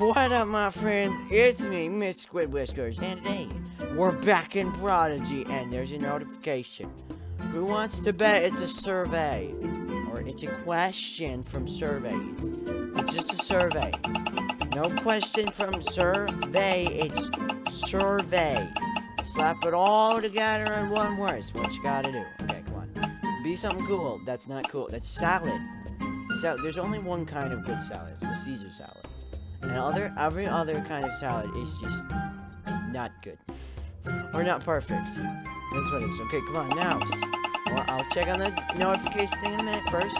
What up, my friends? It's me, Mr. Squid Whiskers, and today we're back in Prodigy, and there's a notification. Who wants to bet it's a survey? Or it's a question from surveys. It's just a survey. No question from survey, it's survey. Slap it all together in one word. It's what you gotta do. Okay, come on. Be something cool. That's not cool. That's salad. So there's only one kind of good salad. It's the Caesar salad. And other every other kind of salad is just not good. Or not perfect. That's what it is. Okay, come on, now. Well, I'll check on the notification thing in a minute first.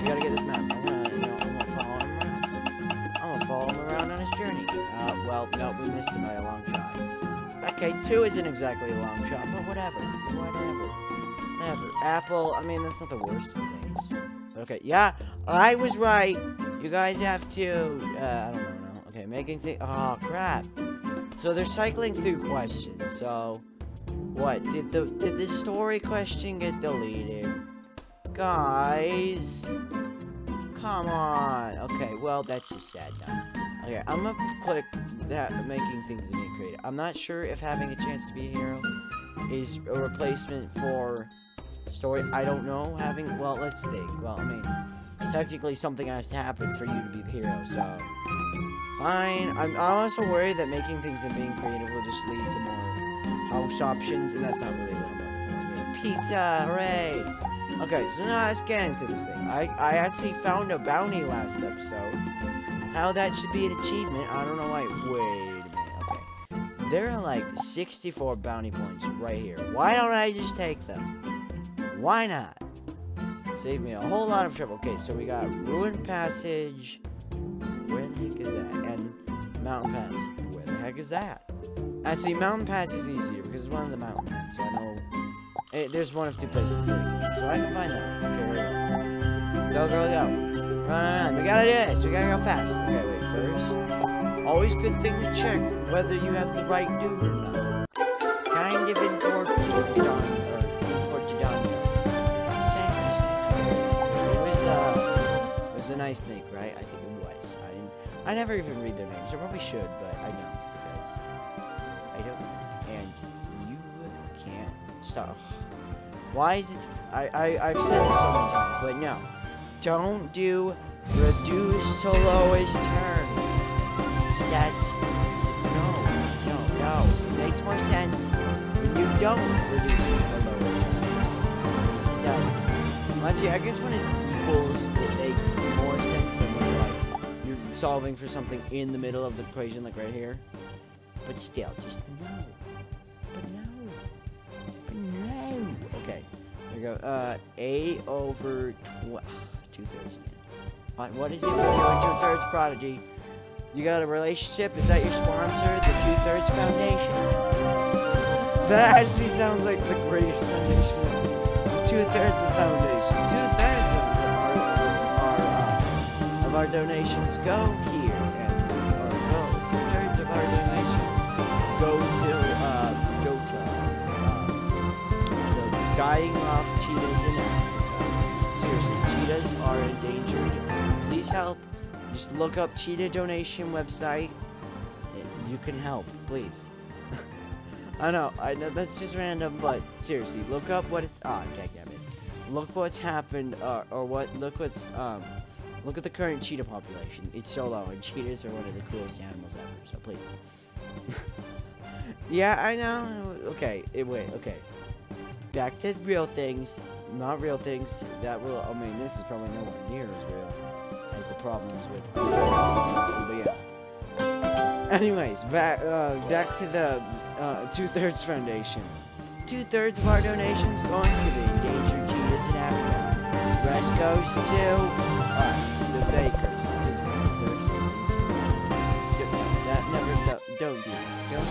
We gotta get this map. I'm gonna, you know, I'm gonna follow him around. I'm gonna follow him around on his journey. Uh, well, no, we missed him by a long shot. Okay, two isn't exactly a long shot, but whatever. Whatever. Whatever. Apple, I mean, that's not the worst of things. But okay, yeah, I was right. You guys have to, uh, I don't know. Okay, making things, oh, crap. So they're cycling through questions, so... What, did the, did the story question get deleted? Guys... Come on. Okay, well, that's just sad now. Okay, I'm gonna click that, making things being creative. I'm not sure if having a chance to be a hero is a replacement for story. I don't know. Having, well, let's think. Well, I mean, technically something has to happen for you to be the hero, so... Fine. I'm also worried that making things and being creative will just lead to more house options, and that's not really what I'm looking for. Pizza! Hooray! Okay, so now let's get into this thing. I, I actually found a bounty last episode. How that should be an achievement, I don't know why. Wait a minute, okay. There are like 64 bounty points right here. Why don't I just take them? Why not? Save me a whole lot of trouble. Okay, so we got Ruined Passage. Mountain Pass. Where the heck is that? Actually, Mountain Pass is easier because it's one of the mountain paths, so I know it, there's one of two places. So I can find that. Okay, we go. Go, go. Run, run, run. We gotta do this. We gotta go fast. Okay, wait, first. Always good thing to check whether you have the right dude or not. Kind of important. Done. Or important done. Same, same. It was, uh, it was a nice thing, right? I think I never even read their names. I probably should, but I don't because I don't. And you can't stop. Why is it? I, I I've said this so many times, but no, don't do reduce to lowest terms. That's no, no, no. It makes more sense you don't reduce to lowest terms. It does. Actually, I guess when it's equals, solving for something in the middle of the equation, like right here. But still, just no. But no. But no. Okay. There we go. Uh, A over tw two thirds. Fine. What is it we're doing? Two thirds prodigy. You got a relationship? Is that your sponsor? The Two Thirds Foundation. That actually sounds like the greatest foundation. Two thirds of foundation. Our donations go here, and or go. Two thirds of our donation go to uh, go to uh, the dying off cheetahs in Africa. Seriously, cheetahs are endangered. Please help. Just look up cheetah donation website. You can help, please. I know, I know that's just random, but seriously, look up what it's. Ah, oh, it. Look what's happened, uh, or what? Look what's um. Look at the current cheetah population. It's so low, and cheetahs are one of the coolest animals ever. So please. yeah, I know. Okay, it, wait. Okay. Back to real things, not real things. That will. I mean, this is probably nowhere near as real as the problems with. But yeah. Anyways, back uh, back to the uh, Two Thirds Foundation. Two thirds of our donations going to the endangered cheetahs in Africa. The rest goes to us, the bakers, because we deserve something. Don't, that never do, don't do that. Don't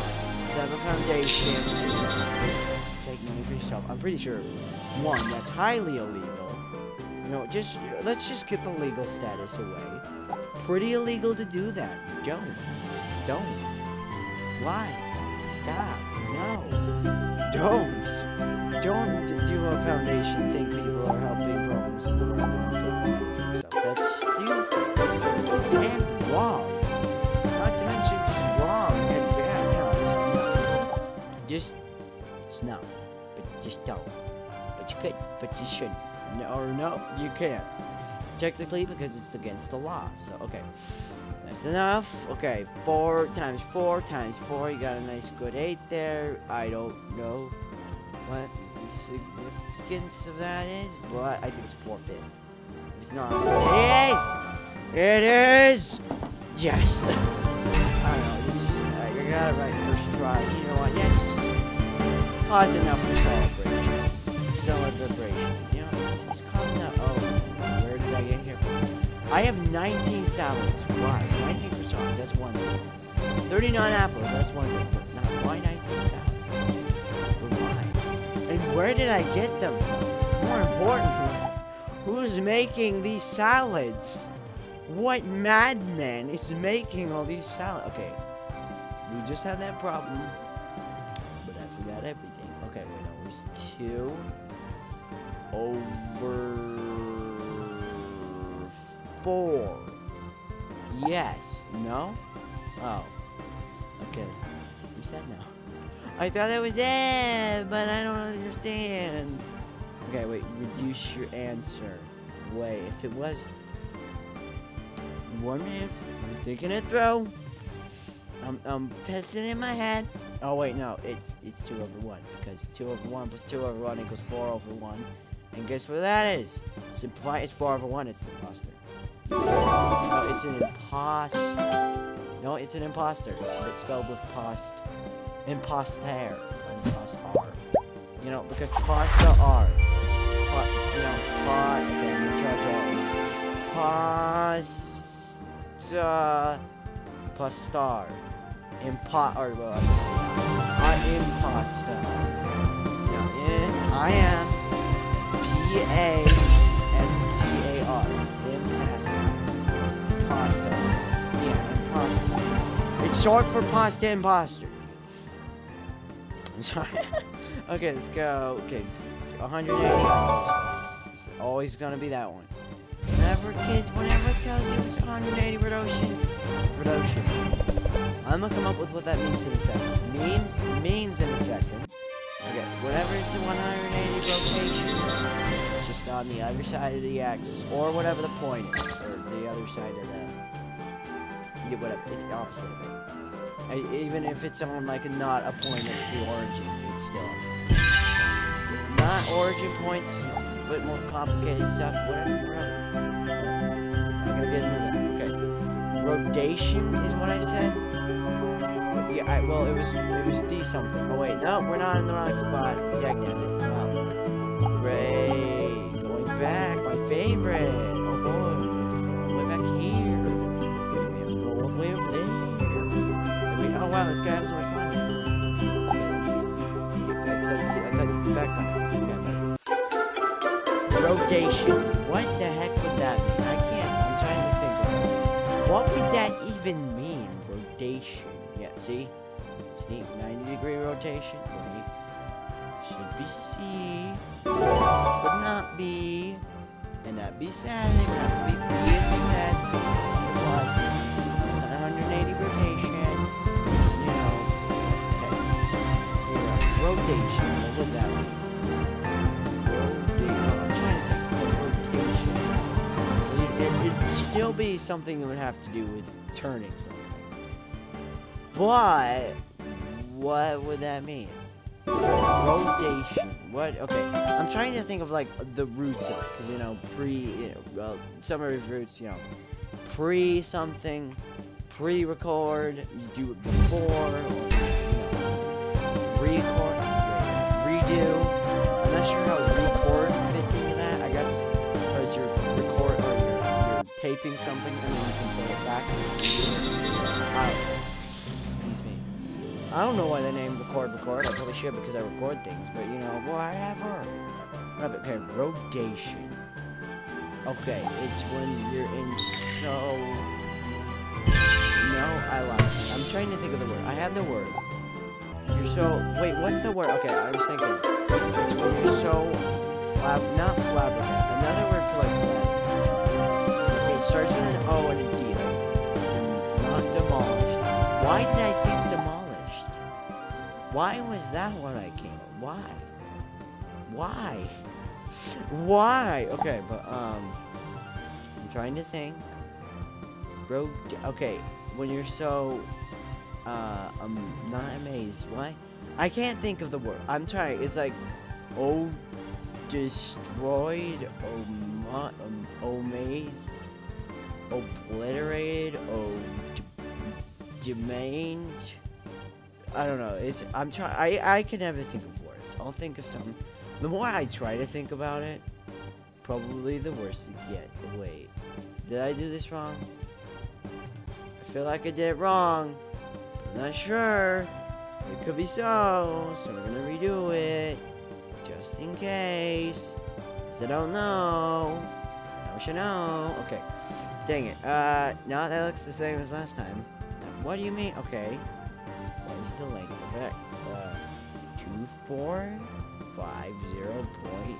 set a foundation. Take money for yourself. I'm pretty sure one that's highly illegal. You know, just let's just get the legal status away. Pretty illegal to do that. Don't. Don't. Why? Stop. No. Don't. Don't do a foundation thing people are helping problems in the world. That's stupid. And wrong. Not to mention just wrong and bad. No, just, just no. But just don't. But you could. But you shouldn't. No, or no, you can't. Technically, because it's against the law. So, okay. That's enough. Okay, four times four times four. You got a nice good eight there. I don't know what the significance of that is, but I think it's four fifths. If it's not, it is! It is! Yes! I don't know, this is, I got it right first try. You know what, yes, cause enough for celebration. Celebration. You know, it's, it's enough. I have 19 salads. Why? 19 croissants, that's one thing. 39 apples, that's one thing. But not, why 19 salads? But why? And where did I get them from? More importantly, who's making these salads? What madman is making all these salads? Okay, we just had that problem, but I forgot everything. Okay, wait, no, it was two over four. Yes. No? Oh. Okay. You said no. I thought it was it, but I don't understand. Okay, wait. Reduce your answer. Wait, if it was... One minute. I'm thinking it through. I'm, I'm testing in my head. Oh, wait, no. It's it's 2 over 1. Because 2 over 1 plus 2 over 1 equals 4 over 1. And guess what that is? Simplify. It's 4 over 1. It's an imposter. No, it's an imposter. No, it's an imposter. It's spelled with post. Imposter. Impostor. You know, because pasta are. Po, you know, pot. Okay, I'm gonna try to. Pasta. Pastar. Impo. Or, well, I'm imposter. In, I am. P short for pasta imposter. I'm sorry. okay, let's go. Okay, 180. It's always gonna be that one. Whenever kids, whenever it tells you it's 180 rotation, rotation. I'm gonna come up with what that means in a second. Means means in a second. Okay, whenever it's a 180 rotation, it's just on the other side of the axis, or whatever the point is, or the other side of the. Yeah, whatever. It's the opposite of it. I, even if it's on like not a point of the origin, it's still opposite. Not origin points is a bit more complicated stuff. Whatever. I'm gonna get into that. Okay. Rodation is what I said. Yeah, I, well, it was it was D something. Oh wait, no, we're not in the wrong spot. Technically, wow. Ray, going back, my favorite. Wow, this guy has Rodation. What the heck would that mean? I can't. I'm trying to think. What would that even mean? Rodation. Yeah, see? See? 90 degree rotation. Wait. Should be C. Would not be. And that'd be sad. It would have to be B. Rotation. What would that? Rotation. I'm trying to think rotation. So it, it'd still be something that would have to do with turning something. But what would that mean? Rotation. What? Okay. I'm trying to think of like the roots of it, because you know, pre, you know, well, some of roots, you know, pre something, pre-record. You do it before, or you know, record, redo. I'm not sure how record fits into that. I guess because you're record or you're, you're taping something and then you can play it back. Excuse me. I don't know why they named record record. I probably should because I record things, but you know, whatever. Whatever. Okay, rotation. Okay, it's when you're in so. No, I lied. I'm trying to think of the word. I had the word. You're so. Wait, what's the word? Okay, I was thinking. You're so. Flab. Not flabbergasted. Another word for like. It starts with an O and a D. Like, not demolished. Why did I think demolished? Why was that what I came? Why? Why? Why? Okay, but um, I'm trying to think. Bro, okay, when you're so uh, I'm not amazed. Why? I can't think of the word. I'm trying. It's like, oh, destroyed, oh, um, amazed, obliterated, oh, demaned. I don't know. It's I'm trying. I I can never think of words. I'll think of some. The more I try to think about it, probably the worse it get. Wait, did I do this wrong? I feel like I did it wrong. Not sure. It could be so, so we're gonna redo it. Just in case. Cause I don't know. I wish I know. Okay. Dang it. Uh, now that looks the same as last time. What do you mean? Okay. What is the length of it? Uh, two, four, five, zero point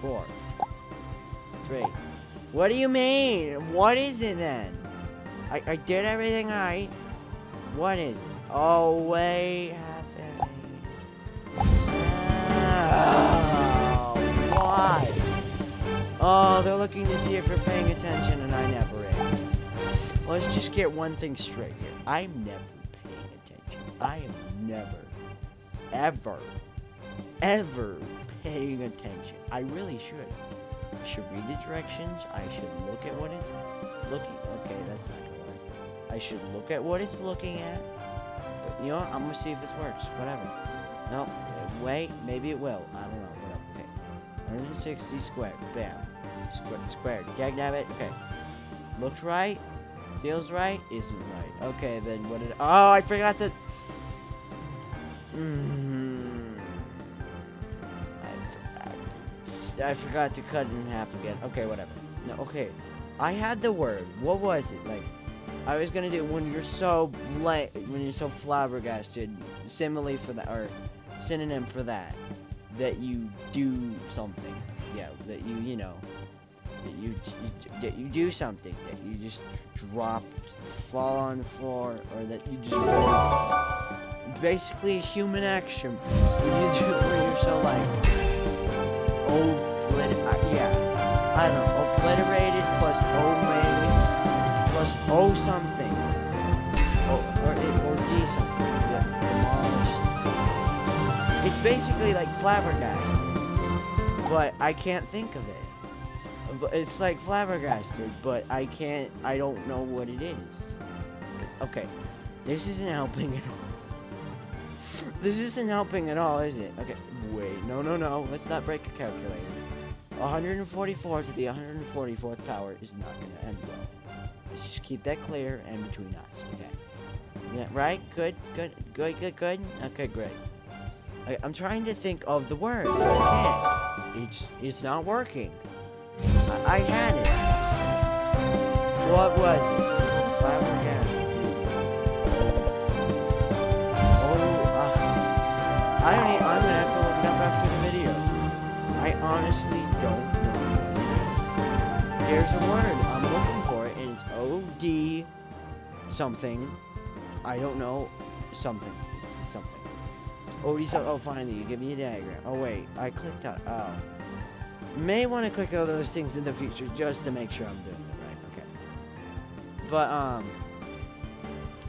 four. Three. What do you mean? What is it then? I, I did everything right. What is it? Oh, wait, an Oh, why? Oh, they're looking to see if you're paying attention, and I never am. Let's just get one thing straight here. I'm never paying attention. I am never, ever, ever paying attention. I really should. I should read the directions. I should look at what it's looking. Okay, that's not. I should look at what it's looking at. But you know what? I'm gonna see if this works. Whatever. No. Wait. Maybe it will. I don't know. Whatever. Okay. 160 squared. Bam. Square, squared. Gag it. Okay. Looks right. Feels right. Isn't right. Okay. Then what did? Oh, I forgot to. Mm, I forgot. I forgot to cut it in half again. Okay. Whatever. No. Okay. I had the word. What was it? Like. I was gonna do when you're so blank, when you're so flabbergasted, simile for that, or synonym for that, that you do something. Yeah, that you, you know, that you, that you do something, that you just drop, fall on the floor, or that you just basically human action. When you do, when you're so like, oh, yeah, I don't know, obliterated plus oh man plus O something. O, or, or D something. Yeah. It's basically like flabbergasted. But I can't think of it. But it's like flabbergasted, but I can't, I don't know what it is. Okay, this isn't helping at all. this isn't helping at all, is it? Okay, wait, no, no, no, let's not break a calculator. 144 to the 144th power is not going to end well. Let's just keep that clear and between us. Okay. Yeah, right? Good, good, good, good, good. Okay, great. I, am trying to think of the word. I can't. It's it's not working. I, I had it. What was it? Oh, uh, I don't. I'm gonna have to look it up after the video. I honestly don't know. There's a word. I'm looking OD something. I don't know. Something. Something. It's OD something. Oh, finally, you give me a diagram. Oh, wait. I clicked on. Oh. May want to click all those things in the future just to make sure I'm doing it right. Okay. But, um.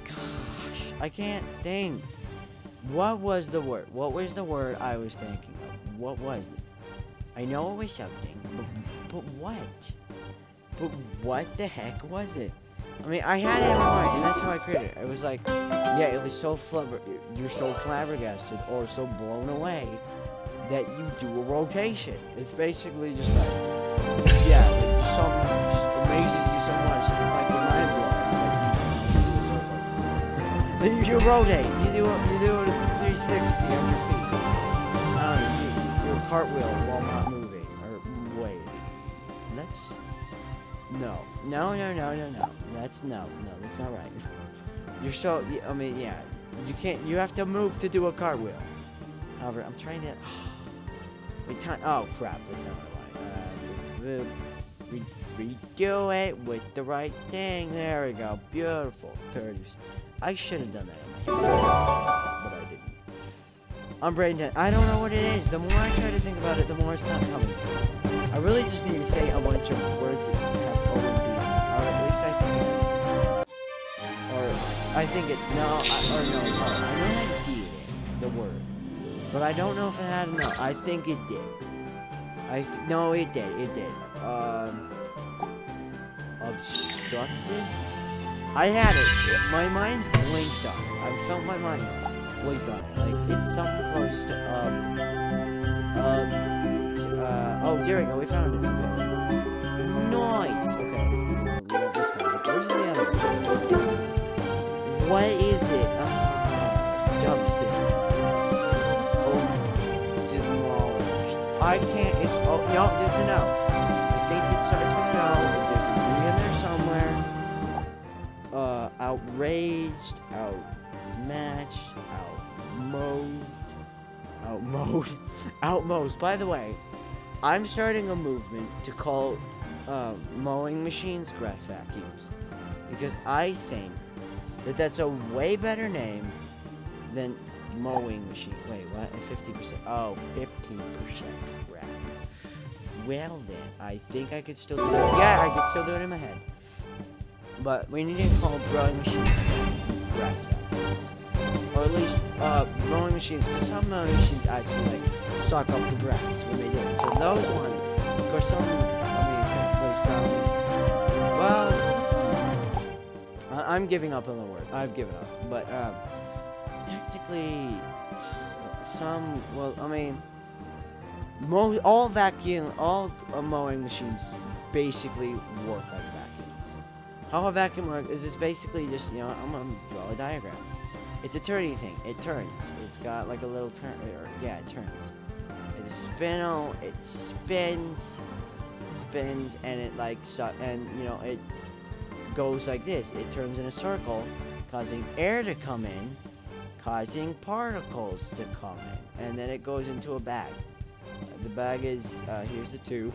Gosh. I can't think. What was the word? What was the word I was thinking of? What was it? I know it was something, but, but what? But what the heck was it? I mean, I had it in mind, and that's how I created it. It was like, yeah, it was so flabber, you're so flabbergasted or so blown away that you do a rotation. It's basically just like, yeah, like just amazes you so much. It's like your mind blowing. Like, you, rotate. You do you do a 360 on your feet. Um, you, do a cartwheel while not moving. Or wait, let's. No, no, no, no, no, no. That's no, no. That's not right. You're so. I mean, yeah. You can't. You have to move to do a cartwheel. However, I'm trying to. Wait, time. Oh crap! That's not I. Uh, re redo it with the right thing. There we go. Beautiful. 30s. I should have done that in my head, but I didn't. I'm brain dead. I don't know what it is. The more I try to think about it, the more it's not coming. I really just need to say a bunch of words I think it. No, I, or no, no. I know it had D in it, the word. But I don't know if it had an I think it did. I no, it did. It did. Um, obstructed. I had it. My mind blinked on. I felt my mind blink it. Like it's something close to um um uh oh there we go. We found it. Okay. Nice. Okay. Where's the? What is it? Uh. Oh, demolished. I can't. It's oh no. There's an O. I think it starts with an O. There's a D in there somewhere. Uh, outraged, outmatched, outmoved, outmowed, outmost. By the way, I'm starting a movement to call uh, mowing machines grass vacuums because I think that that's a way better name than mowing machine. Wait, what? 50%. Oh, 15% crap. Well then, I think I could still do it. Yeah, I could still do it in my head. But we need to call growing machines grass. Or at least, uh, mowing machines, because some mowing machines actually, like, suck up the grass when they do it. So those ones, of course, some, I mean, technically some, I'm giving up on the word. I've given up. But, um, technically, some, well, I mean, mo all vacuum, all uh, mowing machines basically work like vacuums. How a vacuum works is it's basically just, you know, I'm gonna draw a diagram. It's a turning thing. It turns. It's got like a little turn, or, yeah, it turns. It spins, it spins, and it like, and, you know, it goes like this. It turns in a circle, causing air to come in, causing particles to come in, and then it goes into a bag. The bag is, uh, here's the tube.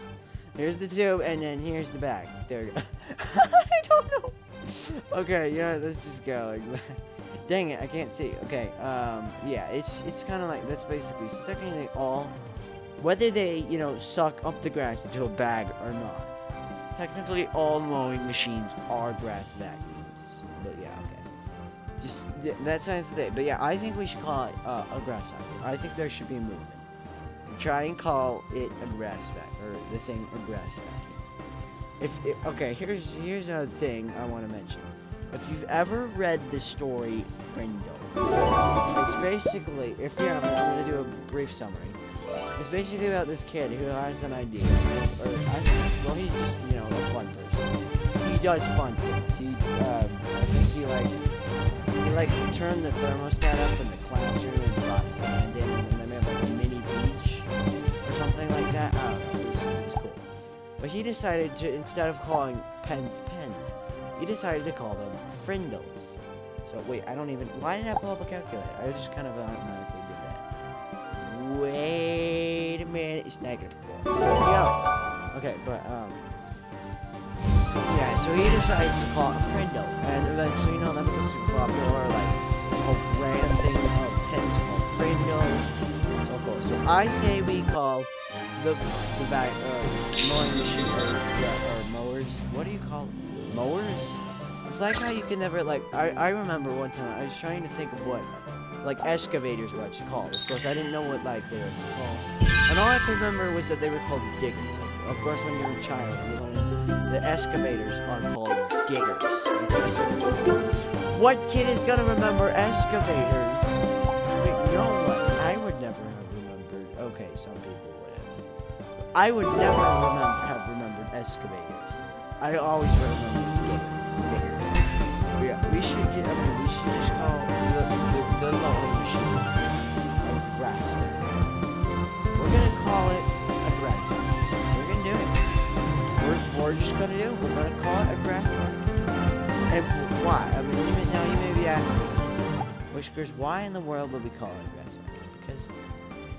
Here's the tube, and then here's the bag. There you go. I don't know. Okay, yeah, let's just go. Dang it, I can't see. Okay, um, yeah, it's it's kind of like that's basically so technically all, whether they you know suck up the grass into a bag or not. Technically, all mowing machines are grass vacuums. But yeah, okay. Just th- that sounds the day. But yeah, I think we should call it uh, a grass vacuum. I think there should be a movement. Try and call it a grass vac or the thing a grass vacuum. If it, okay, here's here's a thing I want to mention. If you've ever read the story Frindle, it's basically if yeah, I'm, I'm gonna do a brief summary. It's basically about this kid who has an idea, or well, he's just you know a fun person. He does fun things. He, um, he like he like turned the thermostat up in the classroom and brought sand in, and then made like a mini beach or something like that. I don't know. It was, it was cool. But he decided to instead of calling pens pens, he decided to call them frindles. So wait, I don't even. Why did I pull up a calculator? I just kind of automatically did that. Wait a minute, it's negative go. Okay, but um. Yeah, so he decides to call a frindle, and eventually, you know, that becomes super popular, like, this whole random thing of pens called frindles, so cool. So I say we call the, the back, uh, mowing machine, or, yeah, or mowers, what do you call? Mowers? It's like how you can never, like, I, I remember one time, I was trying to think of what, like, excavators were actually called. Of course, I didn't know what, like, they were called. And all I could remember was that they were called diggers. Of course, when you're a child, the excavators are called diggers. What kid is gonna remember excavators? Wait, no one. I would never have remembered. Okay, some people would have. I would never remember have remembered excavators. I always remember diggers. Yeah, we should. I mean, we should just call the the, the machine a Just gonna do. We're gonna call it a grass vacuum. And why? I mean, you may, now you may be asking, Whiskers, why in the world would we call it a grass vacuum? Because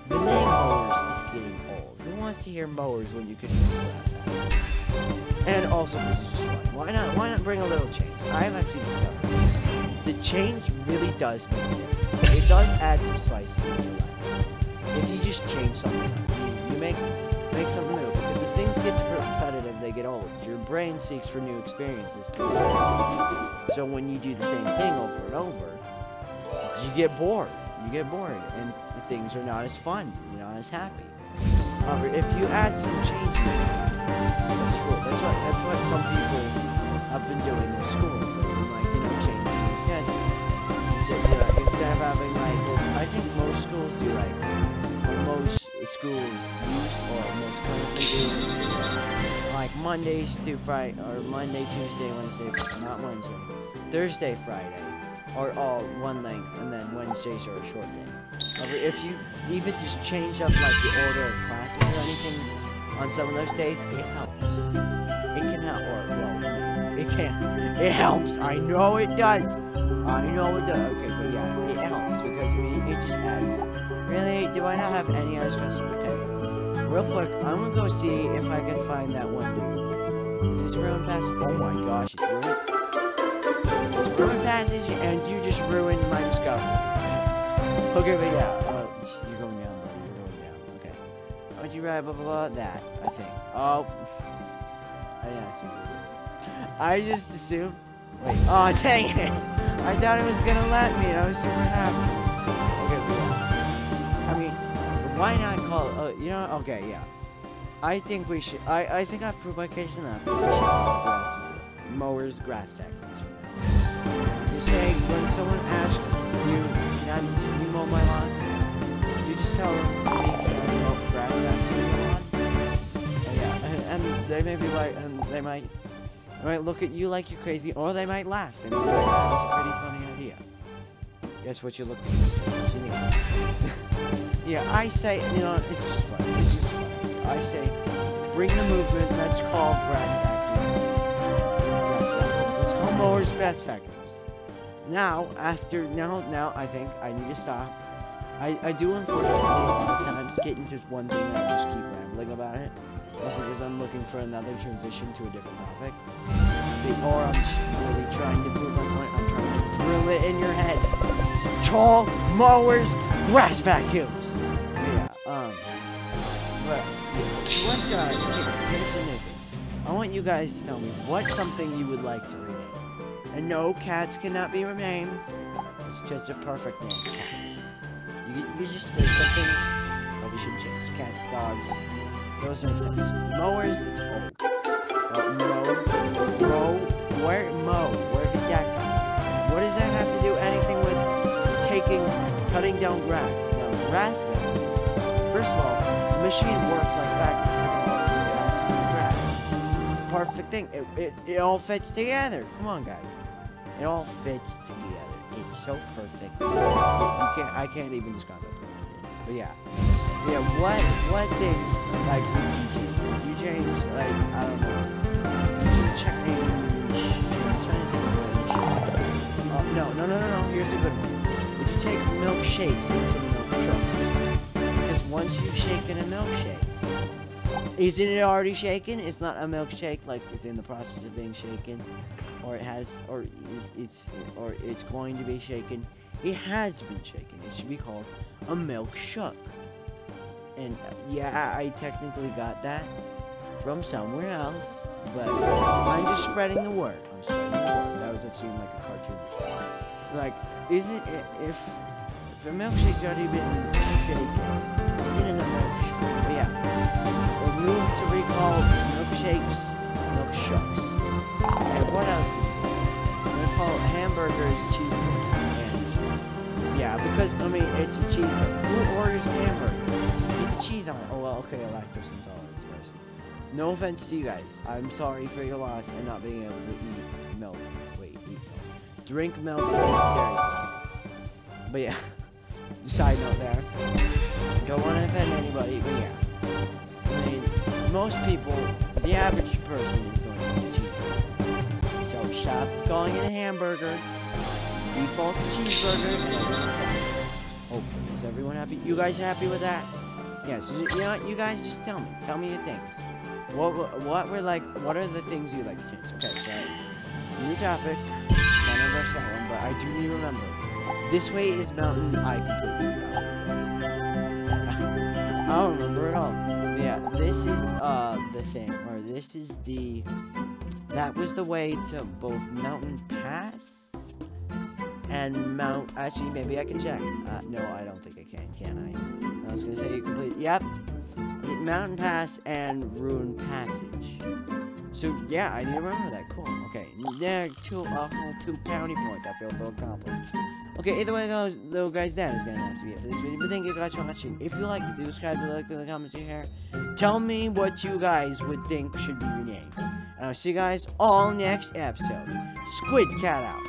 the name mowers is getting old. Who wants to hear mowers when you could use grass vacuum? And also, this is just fun. Why not? Why not bring a little change? I've actually discovered the change really does make a difference. It does add some spice to your life. If you just change something, you make make something new. Because if things get repetitive, they get old. Your brain seeks for new experiences. So when you do the same thing over and over, you get bored. You get bored, and things are not as fun. You're not as happy. However, if you add some changes, that's cool. That's what that's what some people have been doing in schools. They've like, you know, changing the schedule. Instead, like, instead of having like, well, I think most schools do like, most schools use or most currently do like Mondays through Friday or Monday, Tuesday, Wednesday, not Wednesday, Thursday, Friday, are all one length, and then Wednesdays are a short day. However, if you even just change up like the order of classes or anything on some of those days, it helps. It can help, or well, it can. It helps. I know it does. I know it does. Okay, Really, do I not have any other stress? Okay, real quick, I'm gonna go see if I can find that one dude. Is this ruined passage? Oh my gosh, it's ruined. It's ruined passage, and you just ruined my discovery. Okay, but yeah, uh, you're going down, bro. You're going down. Okay. Would you write blah, blah, blah, that, I think. Oh. I didn't see I just assumed. Wait. Oh, dang it. I thought it was to let me, I was super happy. Why not call uh, you know, okay, yeah. I think we should, I, I think I've proved my case enough. Grass, mowers, grass factories. Just saying, when someone asks you, can I mow my lawn? You just tell them, hey, can I mow grass the lawn? And yeah, and, and, they may be like, and they might, they might look at you like you're crazy, or they might laugh. They might be like, a pretty funny idea. Guess what you're looking for? Yeah, I say, you know, it's just fun. It's just fun. I say, bring the movement. Let's call grass factories. Let's call mowers grass factories. Now, after, now, now, I think I need to stop. I, I do, unfortunately, a lot of times get into just one thing and I just keep rambling about it. That's because I'm looking for another transition to a different topic. Or I'm really trying to prove my point. I'm trying to drill it in your head. Tall mowers, grass vacuums. Um, but, what's, uh, here, I want you guys to tell me what something you would like to read. And no, cats cannot be renamed. It's just a perfect name cats. You, you just, there's some things we should change. Cats, dogs, those make sense. Mowers, it's old. Uh, mow, mow, where, mow, where did that come What does that have to do anything with taking, cutting down grass? Now, grass First of all, the machine works like that. Second of all. It's a perfect thing. It, it, it all fits together. Come on, guys. It all fits together. It's so perfect. You can't, I can't even describe it. But yeah. Yeah, what what things like you? You change like I don't know. Change think of uh, no, no, no, no, no. Here's a good one. Would you take milkshakes into milk trucks? Once you've shaken a milkshake, isn't it already shaken? It's not a milkshake, like it's in the process of being shaken or it has, or it's, or it's going to be shaken. It has been shaken. It should be called a milk shook. And yeah, I technically got that from somewhere else, but I'm just spreading the word. I'm spreading the word. That was what seemed like a cartoon. Like, isn't it if if a milkshake's already been shaken, recall milkshakes, milk shucks. And what else? They call hamburgers cheeseburgers. And yeah, because I mean it's a cheeseburger. Who orders a hamburger? Get the cheese on it. Oh well, okay, lactose intolerance person. No offense to you guys. I'm sorry for your loss and not being able to eat milk. Wait, eat milk. Drink milk dairy products. But yeah. Side note there. Don't want to offend anybody, but yeah. Most people, the average person is going to eat shop, calling it a hamburger, default cheeseburger, Hopefully, is everyone happy? You guys happy with that? Yes. Yeah, so, you know what? You guys just tell me. Tell me your things. What what were like? What are the things you like to change? Okay, so new topic. Kind of that one, but I do need to remember. This way is mountain. I completely forgot. I don't remember at all. This is uh the thing, or this is the. That was the way to both Mountain Pass and Mount. Actually, maybe I can check. Uh, no, I don't think I can. Can I? I was gonna say you complete. Yep. Mountain Pass and Ruin Passage. So yeah, I need to remember that. Cool. Okay. There, two a whole two bounty points. I feel so accomplished. Okay, either way goes, though, guys, that is gonna have to be it for this video. But thank you guys for watching. If you like it, do subscribe, do like, in the comments here. Tell me what you guys would think should be renamed. And I'll see you guys all next episode. Squid Cat out.